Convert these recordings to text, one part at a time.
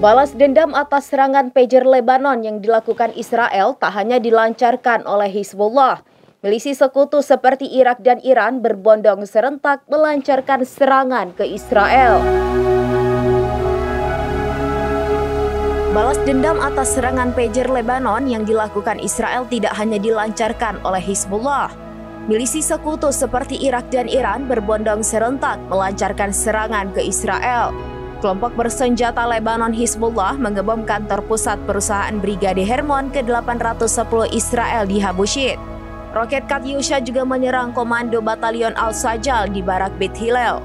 Balas dendam atas serangan pager Lebanon yang dilakukan Israel tak hanya dilancarkan oleh Hizbullah. Milisi sekutu seperti Irak dan Iran berbondong serentak melancarkan serangan ke Israel. Balas dendam atas serangan pager Lebanon yang dilakukan Israel tidak hanya dilancarkan oleh Hizbullah. Milisi sekutu seperti Irak dan Iran berbondong serentak melancarkan serangan ke Israel. Kelompok bersenjata Lebanon Hizbullah mengebom kantor pusat perusahaan Brigade Hermon ke-810 Israel di Habushit. Roket Katyusha juga menyerang komando Batalion Al-Sajal di Barak Beit Hillel.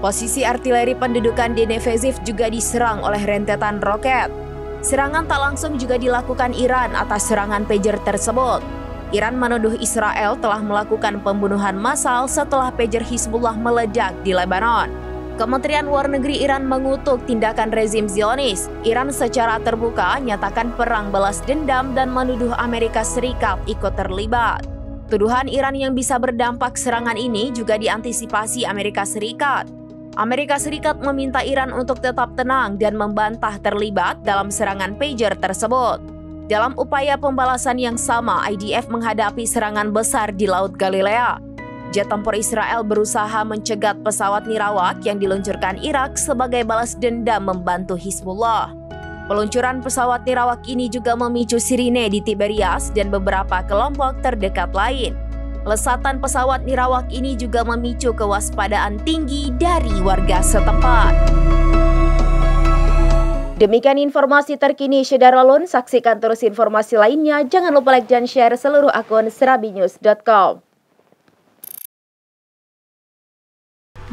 Posisi artileri pendudukan di Neveziv juga diserang oleh rentetan roket. Serangan tak langsung juga dilakukan Iran atas serangan pager tersebut. Iran menuduh Israel telah melakukan pembunuhan massal setelah pager Hizbullah meledak di Lebanon. Kementerian Luar Negeri Iran mengutuk tindakan rezim Zionis. Iran secara terbuka nyatakan perang balas dendam dan menuduh Amerika Serikat ikut terlibat. Tuduhan Iran yang bisa berdampak serangan ini juga diantisipasi Amerika Serikat. Amerika Serikat meminta Iran untuk tetap tenang dan membantah terlibat dalam serangan pager tersebut. Dalam upaya pembalasan yang sama, IDF menghadapi serangan besar di Laut Galilea. Jet tempur Israel berusaha mencegat pesawat nirawak yang diluncurkan Irak sebagai balas dendam membantu Hizbullah. Peluncuran pesawat nirawak ini juga memicu sirine di Tiberias dan beberapa kelompok terdekat lain. Lesatan pesawat nirawak ini juga memicu kewaspadaan tinggi dari warga setempat. Demikian informasi terkini Syederalun. Saksikan terus informasi lainnya. Jangan lupa like dan share seluruh akun serabinews.com.